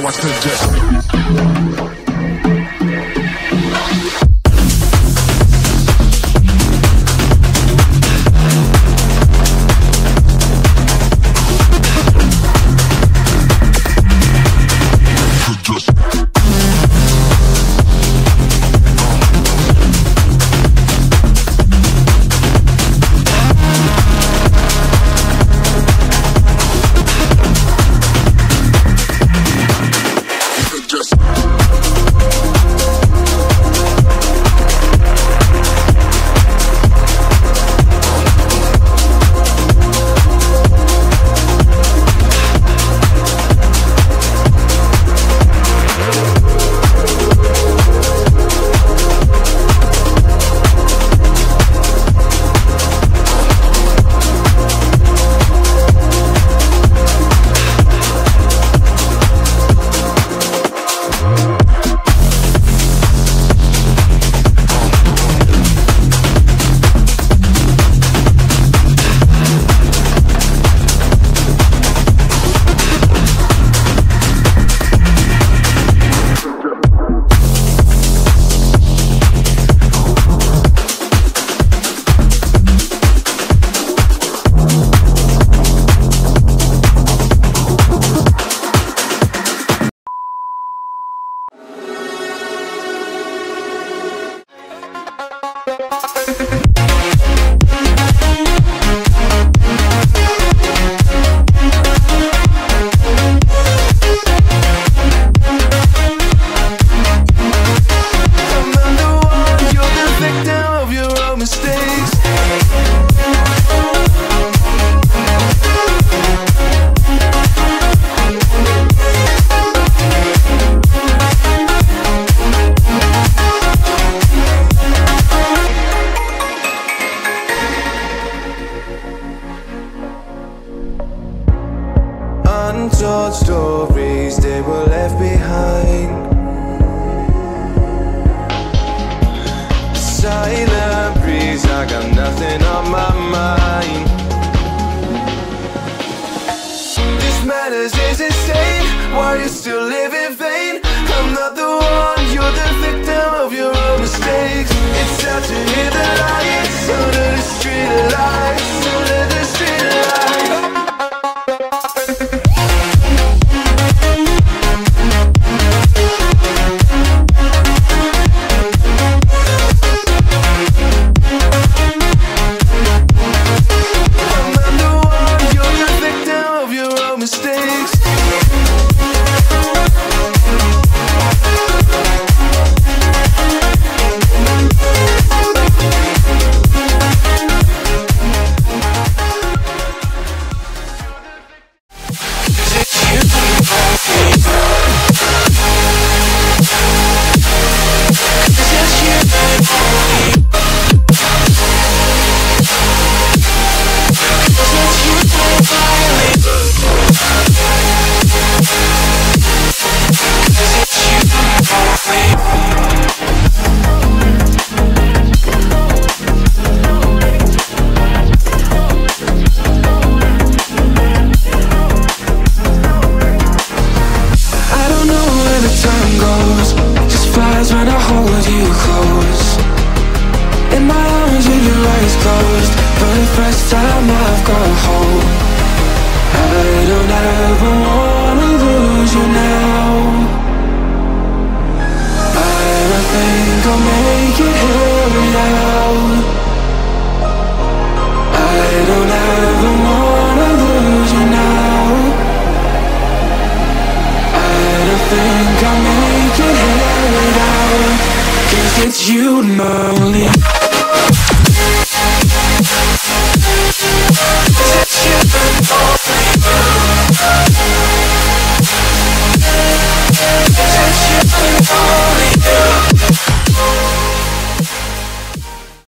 know I could just. something on my mind This madness is insane Why are you still living? hold you close. In my arms with your eyes closed. For the first time I've got hope I don't ever want you lonely